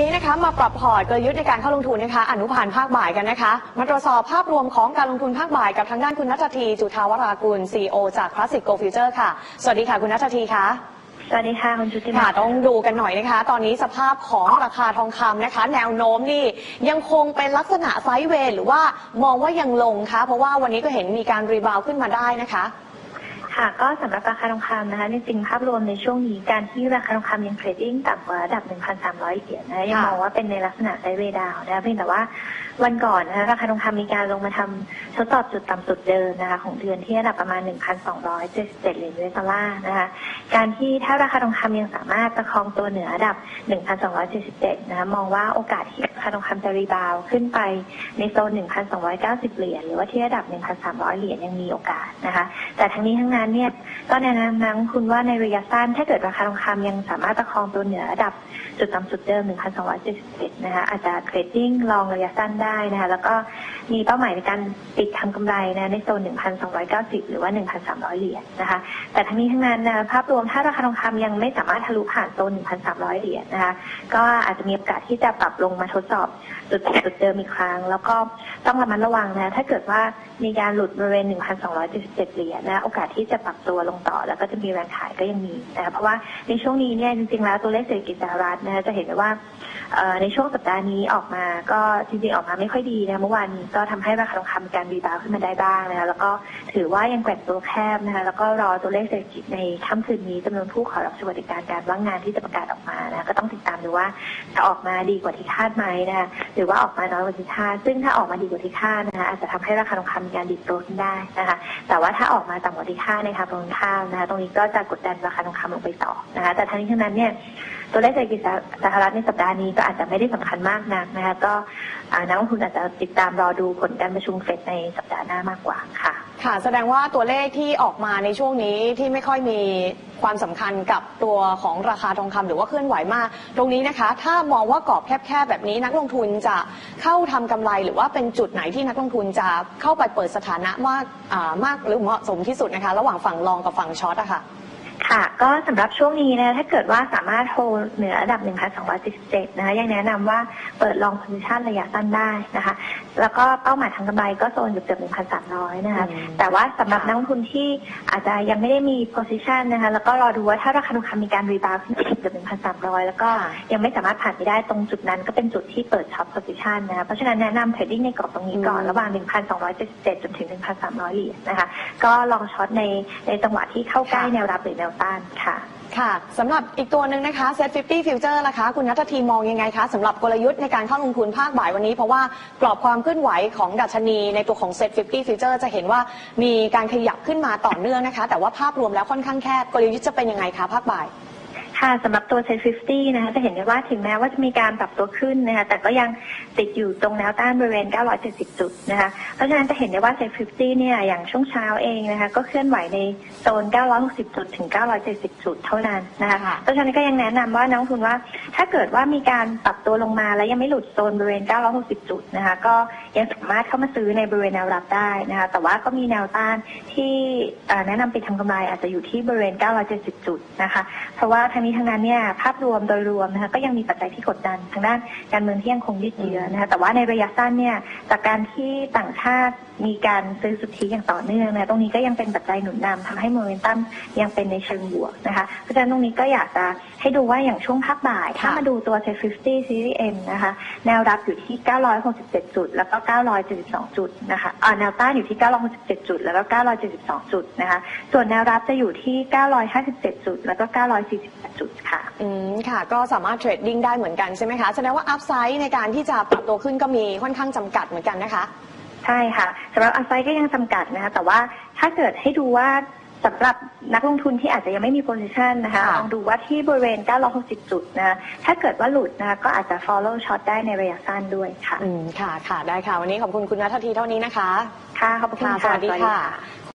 นี้นะคะมาปรับพอร์ตกลยุทธ์ในการเข้าลงทุนนะคะอนุพันธ์ภาคบ่ายกันนะคะ มาตรวจสอบภาพรวมของการลงทุนภาคบ่ายกับทางด้านคุณนัททีจุธาวรากุล CEO จาก Classic Gold Futures ค่ะ สวัสดีค่ะคุณนัททีค่ะสวัสดีค่ะคุณชุติมาค่ะต้องดูกันหน่อยนะคะ ตอนนี้สภาพของราคาทองคำนะคะ แนวโน้มนี่ยังคงเป็นลักษณะ sideway หรือว่ามองว่ายังลงคะเพราะว่าวันนี้ก็เห็นมีการ rebound ขึ้นมาได้นะคะ ค่ะก็สำหรับราคาทองคำนะคะ จริงๆภาพรวมในช่วงนี้การที่ราคาทองคำยัง trading ต่ำกว่าระดับ 1,300 เหรียญนะยังมองว่าเป็นในลักษณะ sideway down นะเพียงแต่ว่าวันก่อนนะคะราคาทองคำมีการลงมาทำทดสอบจุดต่ำสุดเดิมนะคะ ของเดือนที่ระดับประมาณ 1,277เหรียญ US dollar นะคะการที่ถ้าราคาทองคำยังสามารถประคองตัวเหนือระดับ 1,277 นะคะมองว่าโอกาสที่ราคาทองคำจะ rebound ขึ้นไปในโซน 1,290 เหรียญหรือว่าที่ระดับ 1,300 เหรียญยังมีโอกาสนะคะ แต่ทั้งนี้ทั้งนั้นเนี่ยก็แนะนำนักลงคุณว่าในระยะสั้นถ้าเกิดราคาทองคำยังสามารถประคองตัวเหนือระดับจุดต่ำสุดเดิม 1,277 นะคะอาจจะเทรดดิ้งลองระยะสั้นได้นะคะแล้วก็มีเป้าหมายในการปิดทำกำไรนะในโซน 1,290 หรือว่า 1,300 เหรียญนะคะ แต่ทั้งนี้ทั้งนั้นนะภาพรวมถ้าราคาทองคำยังไม่สามารถทะลุผ่านโซน 1,300 เหรียญนะคะก็อาจจะมีโอกาสที่จะปรับลงมาทดสอบ จุดจุดเดิมอีกครั้ง แล้วก็ต้องระมัดระวังนะ ถ้าเกิดว่ามีการหลุดบริเวณ 1,277 เหรียญนะโอกาสที่จะปรับตัวลงต่อ แล้วก็จะมีแรงขายก็ยังมีนะเพราะว่าในช่วงนี้เนี่ยจริงๆแล้วตัวเลขเศรษฐกิจสหรัฐนะจะเห็นได้ว่าในช่วงสัปดาห์นี้ออกมาก็จริงๆออกมาไม่ค่อยดีนะเมื่อวานนี้ก็ทำให้ราคาทองคำการรีบาวขึ้นมาได้บ้างนะคะแล้วก็ถือว่ายังแกว่งตัวแคบนะคะแล้วก็รอตัวเลขเศรษฐกิจในค่ำคืนนี้จำนวนผู้ขอรับสวัสดิการการว่างงานที่จะประกาศออกมานะก็ต้องติด ตามดูว่าจะออกมาดีกว่าที่คาดไหมนะคะหรือว่าออกมาน้อยกว่าที่คาดซึ่งถ้าออกมาดีกว่าที่คาดนะคะอาจจะทำให้ราคาทองคำมีการดิดตัวขึ้นได้นะคะ แต่ว่าถ้าออกมาต่ำกว่าที่คาดในทางตรงข้ามนะคะตรงนี้ก็จะกดดันราคาทองคำลงไปต่อนะคะแต่ทั้งนี้ทั้งนั้นเนี่ยตัวเลขเศรษฐกิจสหรัฐในสัปดาห์นี้ก็อาจจะไม่ได้สำคัญมากนักนะคะก็นักลงทุนอาจจะติดตามรอดูผลการประชุมเฟดในสัปดาห์หน้ามากกว่าค่ะ ค่ะ แสดงว่าตัวเลขที่ออกมาในช่วงนี้ที่ไม่ค่อยมีความสำคัญกับตัวของราคาทองคำหรือว่าเคลื่อนไหวมาก ตรงนี้นะคะ ถ้ามองว่ากรอบแคบๆแบบนี้นักลงทุนจะเข้าทำกำไร หรือว่าเป็นจุดไหนที่นักลงทุนจะเข้าไปเปิดสถานะมากอ่ามากหรือเหมาะสมที่สุดนะคะ ระหว่างฝั่ง long กับฝั่ง short อะค่ะ ค่ะ ก็สำหรับช่วงนี้นะถ้าเกิดว่าสามารถโฮเหนือระดับ 1,277 นะคะ ยังแนะนำว่าเปิดลอง position ระยะสั้นได้นะคะ แล้วก็เป้าหมายทำกำไรก็โซนอยู่เกือบ1,300 นะคะอืมแต่ว่าสำหรับค่ะนักลงทุนที่อาจจะยังไม่ได้มี position นะคะ แล้วก็รอดูว่าถ้าราคาทองคำมีการ rebound ขึ้นไปเกือบ1,300 แล้วก็ยังไม่สามารถผ่านไปได้ตรงจุดนั้นก็เป็นจุดที่เปิด short position นะคะ เพราะฉะนั้นแนะนำ trading ในกรอบตรงนี้ก่อนอืมระหว่าง 1,277 จนถึง 1,300 เหรียญนะคะ ก็ long short ในในจังหวะที่เข้าใกล้แนวรับหรือแนวต้านค่ะ ค่ะสำหรับอีกตัวหนึ่งนะคะ Set 50 Future ล่ะคะ คุณนัททีมองยังไงคะสำหรับกลยุทธ์ในการเข้าลงทุนภาคบ่ายวันนี้ เพราะว่ากรอบความเคลื่อนไหวของดัชนีในตัวของ Set 50 Future จะเห็นว่ามีการขยับขึ้นมาต่อเนื่องนะคะ แต่ว่าภาพรวมแล้วค่อนข้างแคบกลยุทธ์จะเป็นยังไงคะภาคบ่าย ค่ะสำหรับตัวเซ็ต50นะคะจะเห็นได้ว่าถึงแม้ว่าจะมีการปรับตัวขึ้นนะคะแต่ก็ยังติดอยู่ตรงแนวต้านบริเวณ 970 จุดนะคะเพราะฉะนั้นจะเห็นได้ว่าเซ็ต50เนี่ยอย่างช่วงเช้าเองนะคะก็เคลื่อนไหวในโซน 960 จุดถึง 970 จุดเท่านั้นนะคะค่ะเพราะฉะนั้นก็ยังแนะนำว่านักลงทุนว่า ถ้าเกิดว่ามีการปรับตัวลงมาแล้วยังไม่หลุดโซนบริเวณ 960 จุดนะคะ ก็ยังสามารถเข้ามาซื้อในบริเวณแนวรับได้นะคะ แต่ว่าก็มีแนวต้านที่แนะนำไปทำกำไรอาจจะอยู่ที่บริเวณ 970 จุดนะคะ เพราะว่าทั้งนี้ทั้งนั้นเนี่ยภาพรวมโดยรวมนะคะก็ยังมีปัจจัยที่กดดันทางด้านการเมืองที่ยังคงยืดเยื้อนะคะ แต่ว่าในระยะสั้นเนี่ยจากการที่ต่างชาติมีการซื้อสุทธิอย่างต่อเนื่องนะตรงนี้ก็ยังเป็นปัจจัยหนุนนำทำให้โมเมนตัมยังเป็นในเชิงบวกนะคะเพราะฉะนั้นตรงนี้ก็อยากจะให้ดูว่าอย่างช่วงภาคบ่ายาค่ะมาดูตัว Set 50 Series M นะคะ แนวรับอยู่ที่ 967 จุด แล้วก็ 972 จุดนะคะอ่าแนวต้านอยู่ที่ 967 จุด แล้วก็ 972 จุดนะคะ ส่วนแนวรับจะอยู่ที่ 957 จุด แล้วก็ 948 จุดค่ะ อืม ค่ะ ก็สามารถ trading ได้เหมือนกันใช่ไหมคะ แสดงว่า upside ในการที่จะปรับตัวขึ้นก็มีค่อนข้างจำกัดเหมือนกันนะคะ ใช่ค่ะสำหรับ upside ก็ยังจำกัดนะคะ แต่ว่าถ้าเกิดให้ดูว่า สำหรับนักลงทุนที่อาจจะยังไม่มี position นะคะค่ะลองดูว่าที่บริเวณ 960 จุดนะคะถ้าเกิดว่าหลุดนะคะก็อาจจะ follow short ได้ในระยะสั้นด้วยค่ะ อืม ค่ะ ค่ะ ได้ค่ะ วันนี้ขอบคุณคุณนัททีเท่านี้นะคะ ค่ะ ขอบคุณค่ะค่ะสวัสดีค่ะ